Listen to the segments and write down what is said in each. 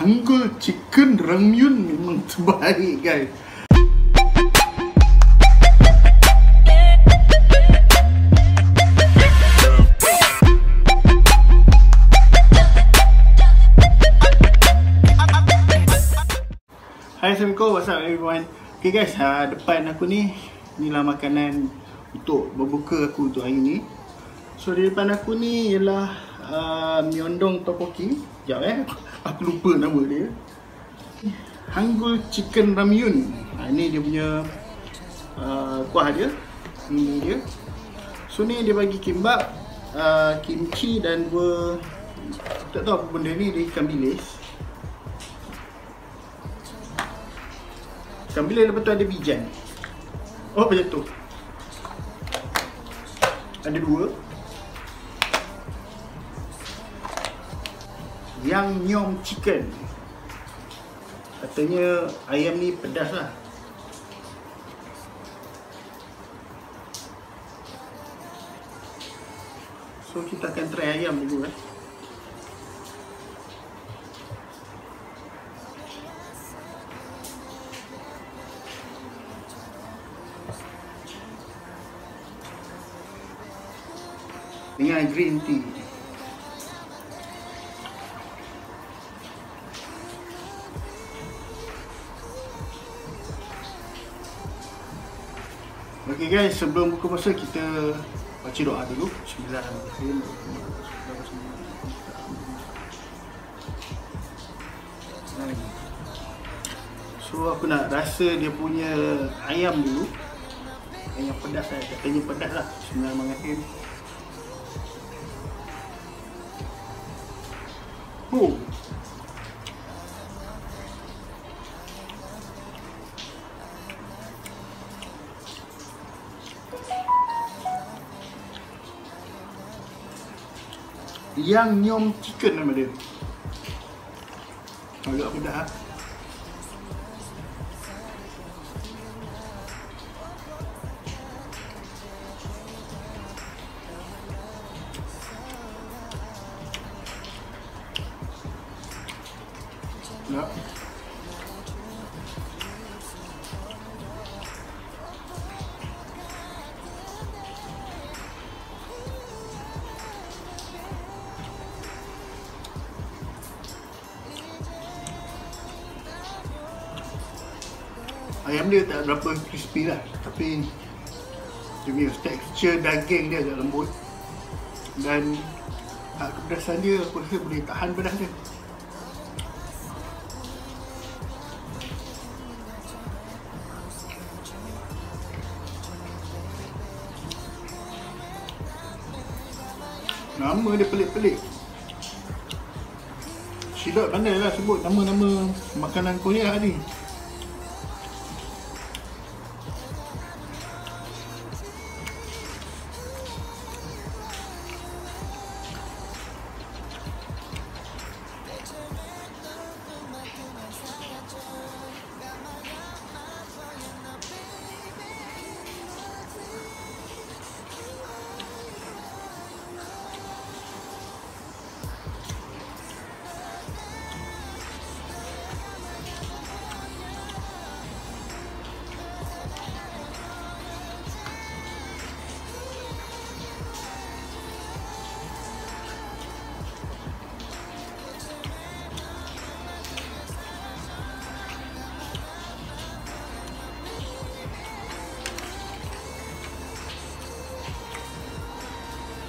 Anggul chicken ramyun memang terbaik guys. Hai Assalamualaikum, what's up everyone? Okay guys, ha, depan aku ni Inilah makanan untuk berbuka aku untuk hari ni. So di depan aku ni ialah uh, Myeondong Tteokbokki. Sekejap eh, aku lupa nama dia. Hangul Chicken Ramyun. Ha, Ini dia punya uh, kuah dia Ini dia. So ni dia bagi kimbap uh, Kimchi dan dua Tak tahu apa benda ni, dia ikan bilis. Ikan bilis lepas tu ada bijan. Oh tu Ada dua Yang nyom chicken. Katanya ayam ni pedas lah. So kita akan try ayam dulu eh. Dengan green tea. Okay guys, sebelum buka puasa kita baca doa dulu. Bismillahirrahmanirrahim. So aku nak rasa dia punya ayam dulu. Ayam pedas lah, katanya pedas lah. Bismillahirrahmanirrahim. Oh. Yang nyom chicken nama dia. Agak pedas ah. Ayam dia tak berapa crispy lah Tapi Dia punya texture daging dia agak lembut. Dan ah, Kepedasan dia aku rasa boleh tahan pedas dia. Nama dia pelik-pelik. Silot pandai lah sebut nama-nama makanan Korea ni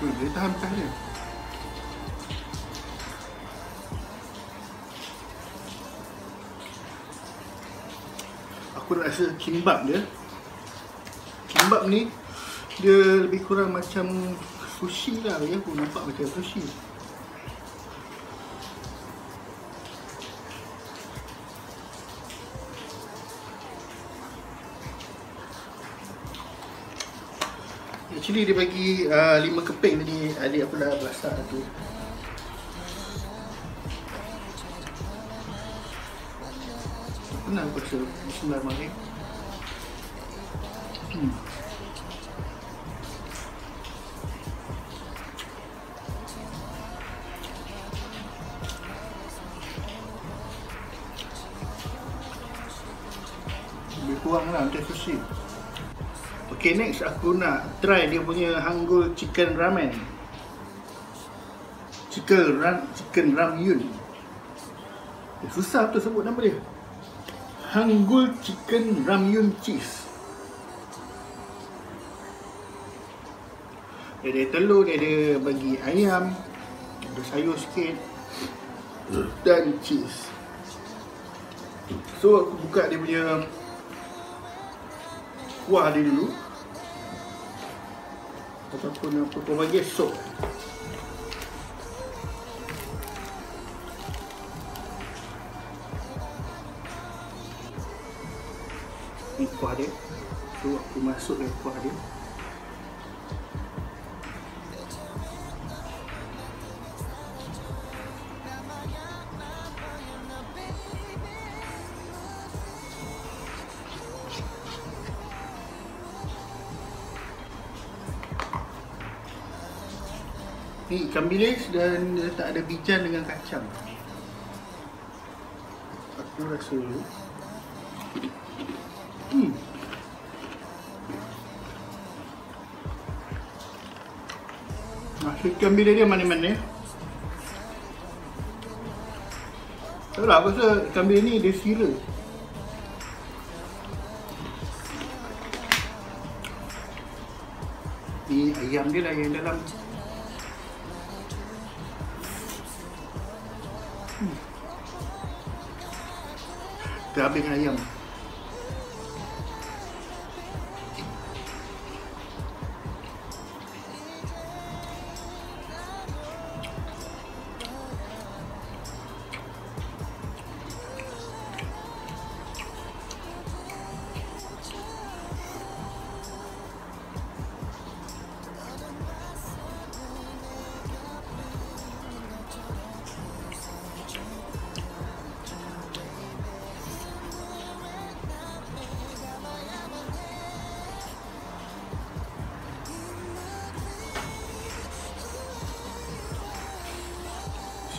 Weh, dia tahan pedas dia Aku rasa kimbap dia. Kimbap ni Dia lebih kurang macam Sushi lah. Ya Aku nampak macam sushi Actually dia bagi uh, lima keping tadi. Adik aku dah masak tu. Kenapa aku rasa. Bismillah mari Hmm. Lebih kurang lah Nanti aku Okay next aku nak try dia punya Hangul Chicken Ramen. Chicken ram Chicken Ramyun. Eh, Susah tu sebut nama dia. Hangul Chicken Ramyun Cheese. Dia ada telur, dia ada bagi ayam Ada sayur sikit Dan cheese. So aku buka dia punya Kuah dia dulu Ataupun apa kau bagi sop Ni kuah dia. So aku masuk dalam kuah dia Ni ikan bilis dan dia tak ada bijan dengan kacang. Aku rasa dulu. Hmm. Nasi ikan bilis dia mana-mana. Tak tahu aku rasa ikan bilis ni dia sira. Ni ayam dia lah yang dalam Kita habis dengan ayam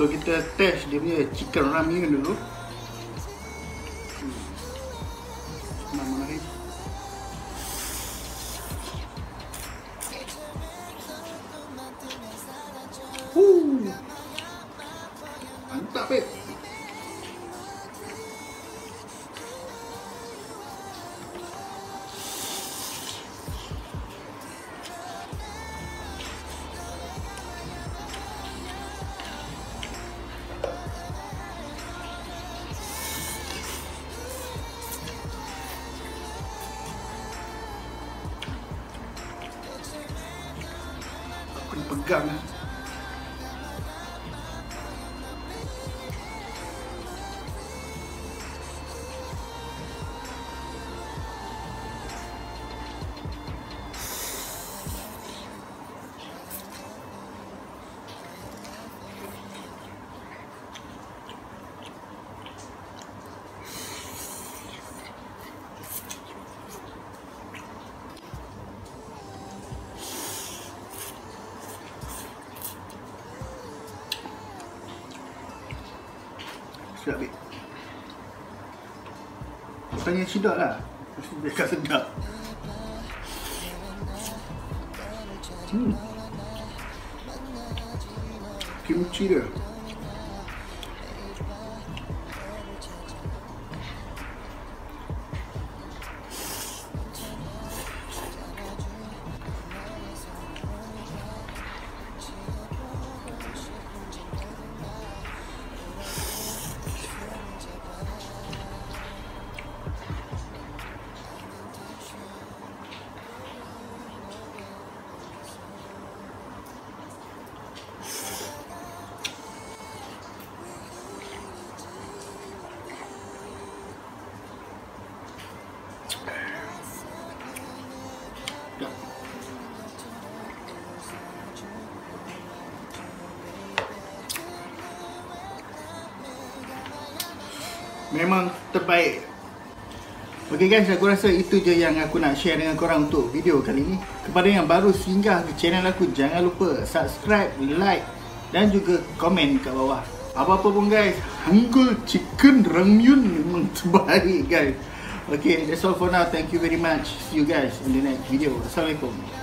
So kita test dia punya chicken ramyun dulu. Bismillahirrahmanirrahim. Huh. Mantap eh. Aku Sedap babe. Tanya sedap lah. Mesti dia kat sedap. Hmm. Kimchi dia. Memang terbaik Okay guys, aku rasa itu je yang aku nak share dengan korang untuk video kali ni Kepada yang baru singgah ke channel aku Jangan lupa subscribe, like dan juga komen kat bawah Apa-apa pun guys, Hangul Chicken Ramyun memang terbaik guys Okay, that's all for now. Thank you very much. See you guys in the next video. Assalamualaikum.